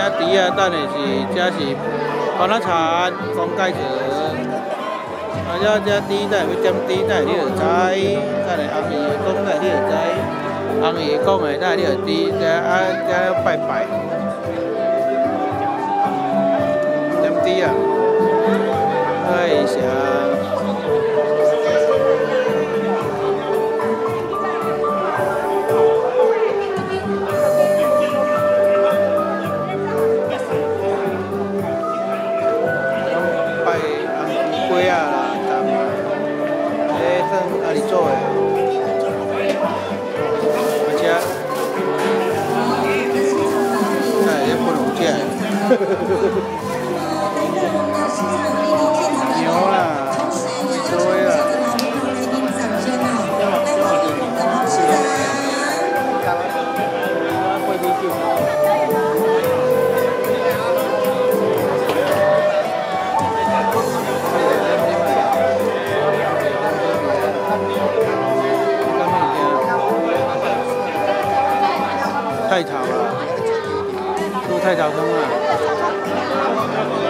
这猪啊，等的是这是帮咱查讲解课。啊，这这猪等要点猪等你就知，等下阿姨讲等你就知，阿姨讲的等你就知，这啊这拜拜。点猪啊，哎呀？太早工了。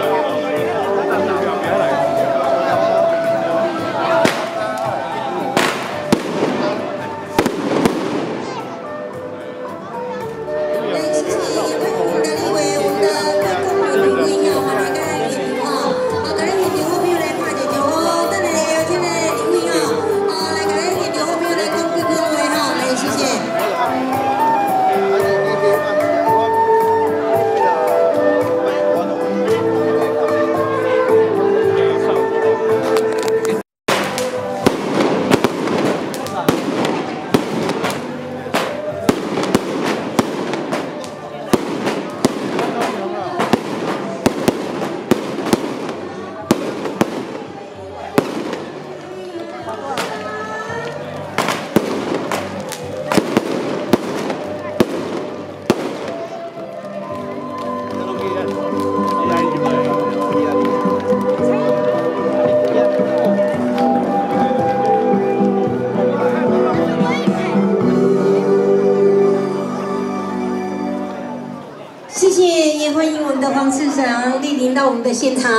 到我们的现场。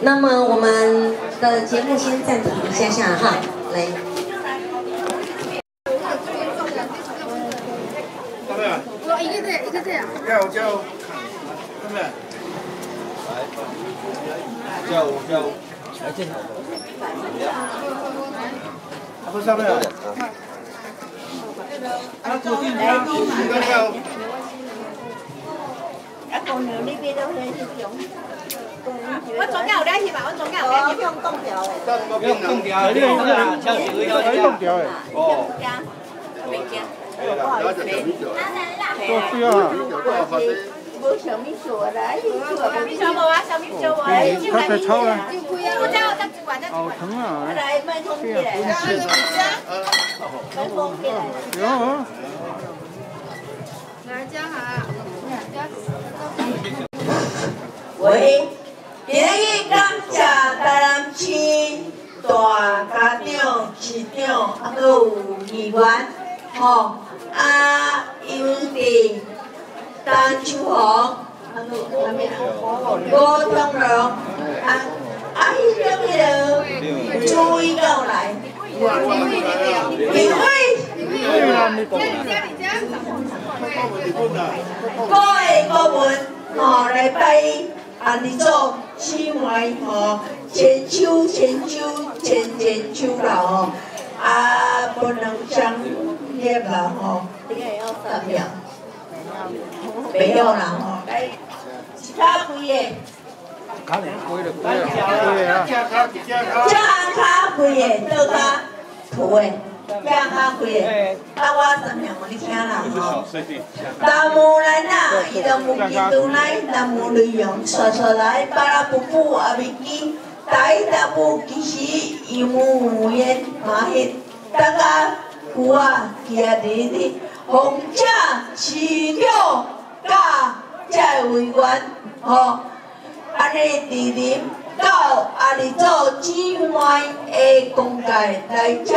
那么我们的节目先暂停一下下哈，来。我一个字一个字。叫叫，他们。来，叫叫，来见。不上面。啊，啊，公牛那边都很凶。我总有咧去吧，我总有咧去。用冻条的。用冻条，你用啊，超市会有冻条的。哦。没加。不好意思。多需要。无小米酒来，小米酒无啊，小米酒无。他在炒啊。我知，我得一罐，得一罐。好疼啊！来，买通起来。买通起来。有。来加下。喂，今日感谢台南市大家长、市长，啊，搁有议员，吼，啊，因为。单秋红，郭东荣，啊啊，伊叫咩了？朱一高来，李辉，各位各位，吼来拜阿里做新怀吼，千秋千秋千千秋啦吼，啊不能没有啦吼，来其他几个，加卡几个倒卡图的，加卡几个，啊我三样我你听啦吼。大木来呐，伊就木吉都来，大木内容说出来，巴拉布布阿米基，大大布其实有木烟马黑，大家古啊，记啊弟弟。红者市长甲这委员吼，安尼莅临到安尼做姊妹的公界来遮，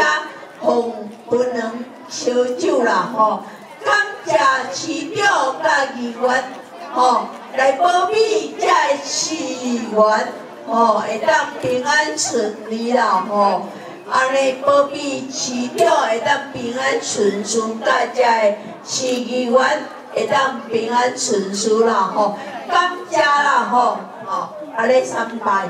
奉本人烧酒啦吼，感谢市长甲议员吼。来保庇这市员吼会当平安顺利啦吼，安尼保庇市长会当平安顺顺，大家的市议员会当平安顺顺啦吼，感谢啦吼吼，安尼三拜。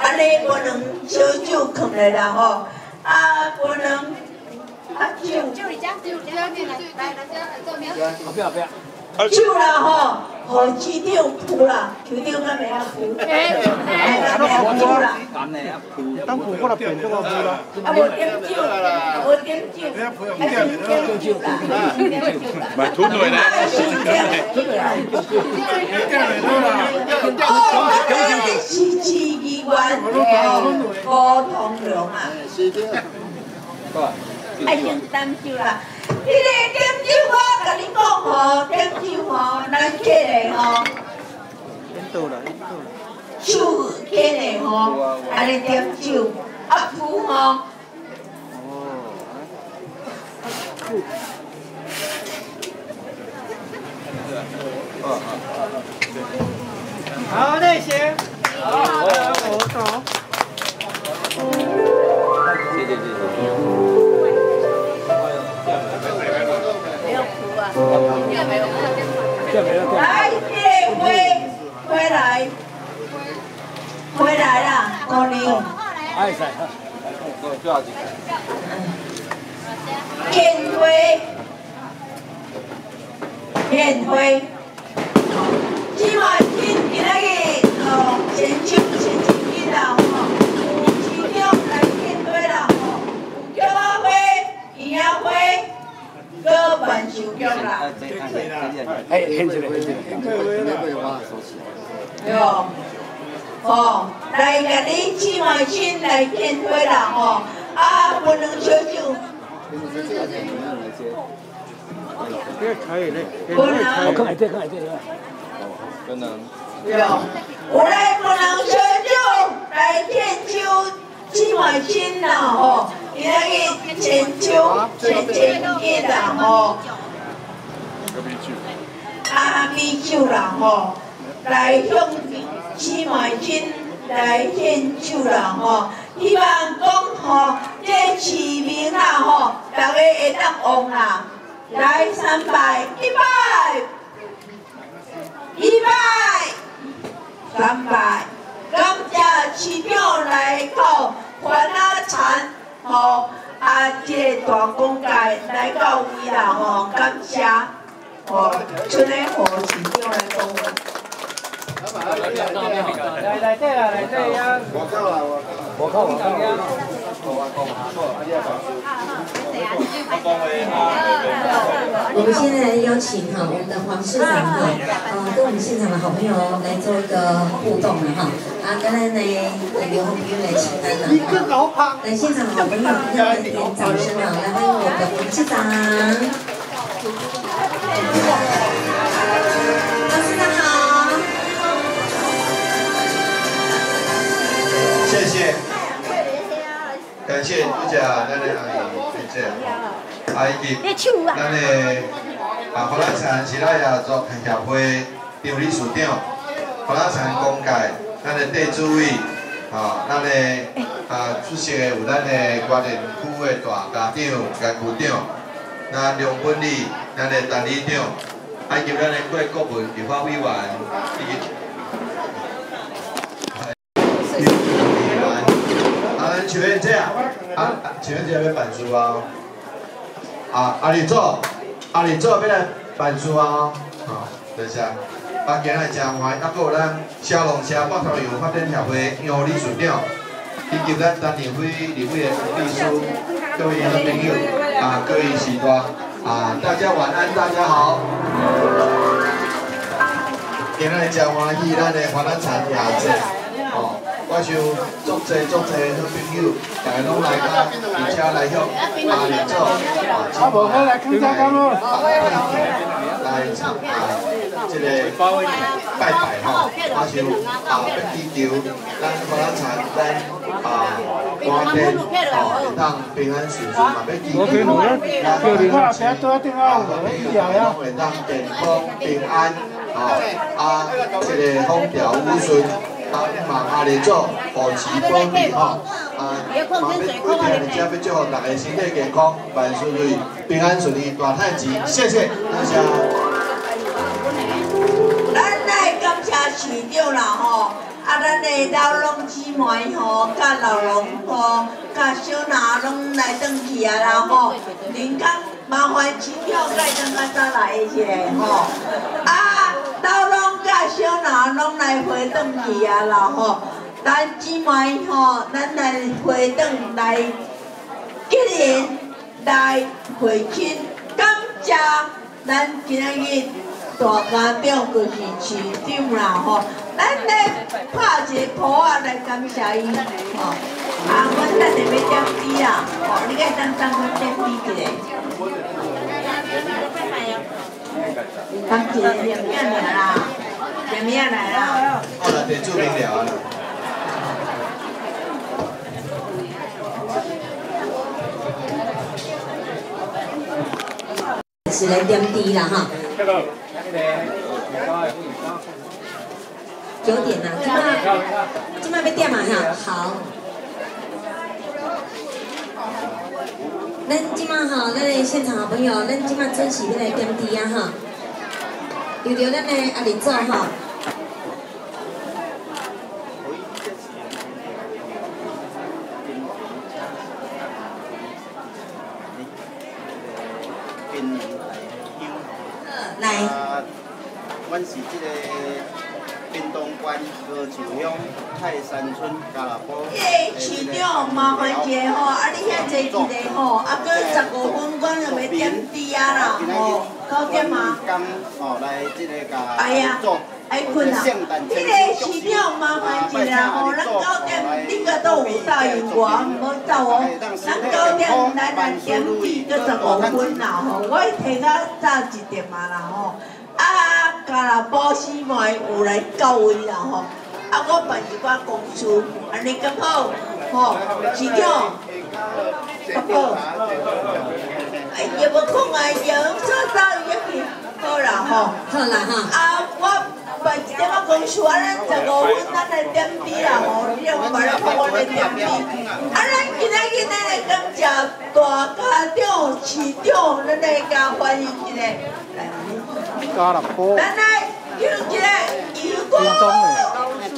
安尼不能小酒放来啦吼，啊不能啊酒。酒里加酒，来来来，做名。不要不要。酒啦吼，互市长铺啦，市长敢袂晓铺？哎哎，敢袂晓铺啦？当铺过来变这个铺啦。啊无点酒，无点酒，啊点酒啦，买土堆嘞。哦，是市议员哦，高通良啊。爱用点酒啦。迄个点酒，我甲你讲吼，点酒吼，咱客的吼，印度啦，印度啦。手客的吼，安尼点酒，啊铺吼。哦。好，那行。好，我走。来，叶辉，回来，回来啦，高宁。哎，是。多少钱？建辉，建辉，今晚今今仔日哦，先手先手机啦吼，有市长来建辉啦吼，有叫阿辉，余阿辉。各办手局啦。哎，现在现在。哟，哦，来甲你姊妹亲来见会啦吼，啊，不能烧酒。这可以嘞，不能。我看下这，看下这个。不能。哟，我来不能烧酒，来见酒姊妹亲啦吼。今仔日千秋千千几啦吼，啊米酒啦吼，来向姊妹亲来献酒啦吼，希望讲吼这市民啦吼，大家会当旺啦，来三拜一拜，一拜，三拜，感谢市长。来到欢乐餐。吼，啊，这个大公界来到位啦吼，感谢，吼，出来和市长来讲话。来来这啦，来这呀。我靠啦，我靠，我们现在邀请哈我们的黄市长哈，呃，跟我们现场的好朋友来做一个互动了哈。啊，刚才呢，刘红兵来请安了哈。来现场的好朋友，要来点掌声啊！来欢迎我们的黄市长。谢谢。感谢多谢咱的阿姨，谢谢。阿姨，咱的啊，华南产其他亚族协会张理事长，华南产公界，咱的地主委，啊，咱的啊出席的有咱的关联区的大家长、干区长，那梁本理，咱的陈理长，还有咱的各国文立法委员，以及。请问这样，啊，请问这边板书啊？啊，阿里做，阿里做要来办事啊？好，等下，啊，今日真欢，啊，有咱小龙车北投油发展协会杨理事长，以及咱陈年辉李委员秘书，各位朋友，啊，各位士大，啊，大家晚安，大家好。今日真欢喜，咱的华南产业节，哦。我想足济足济好朋友，大家拢来到，而且来向阿里做，啊，无好来看啥干咯？来参啊，这个拜拜吼，我想啊，要祈求咱华南产咱啊天哦，会当平安顺顺，嘛要祈祈福，啊，叫你看，别多顶啊，会当健康平安，哦，啊，这个风调雨顺，啊，望阿弥做保持保庇，吼，啊，嘛要为着要祝福大家身体健康，万事如意，平安顺利，大太极，谢谢大家。咱来感谢市长啦，吼。啊，咱的老龙姊妹吼，甲老龙吼，甲小娜拢来转去啊啦吼。林刚麻烦请票再等较早来一下吼。啊，小娜拢来回转去啊啦吼。咱姊妹吼，咱来回转来吉林来回亲，感谢咱今日大家长就是市长啦吼。咱来拍一个谱啊，来感谢伊吼。啊，我等下要点滴啊，吼，你该等等我点滴一下。啦，点面来啊。好了，点注明了。是来点滴啦哈。九点啦，今麦今麦要点嘛哈，好。咱今麦哈，咱的现场好朋友，咱今麦准时要来点滴啊哈，有着咱的阿里做哈。来。阮是这个。滨东关高树乡泰山村加拉坡。诶，市长麻烦一下吼，啊你遐坐一个吼，啊搁十五分钟就要点滴啊啦吼，九点啊。刚哦来这个甲做。哎困啊！你个市长麻烦一下吼，咱九点你个都有答应我，唔好走哦。咱九点来来点滴，搁十五分啦吼，我会提较早一点嘛啦吼。啊，加啦保斯妹有来到位啦吼，啊，我办一寡公司，安尼咁好，吼，市长，咁好，哎，也无空啊，要做到一去，好啦吼，好啦哈，啊，我办一点仔公司，啊，咱十五分咱来点滴啦吼，你用办来帮我来点滴，啊，咱今仔日咱来感谢大家长、市长，咱来甲欢迎一下，来。加了坡。奶奶，有一个油锅。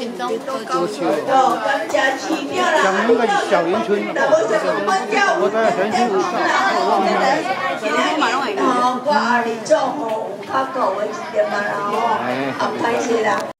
叮咚，叮咚，多秋。哦，感谢市长啦。像那个小林村，我在很久以前，我我阿里做吼，较高的一点嘛啦吼，啊，歹势啦。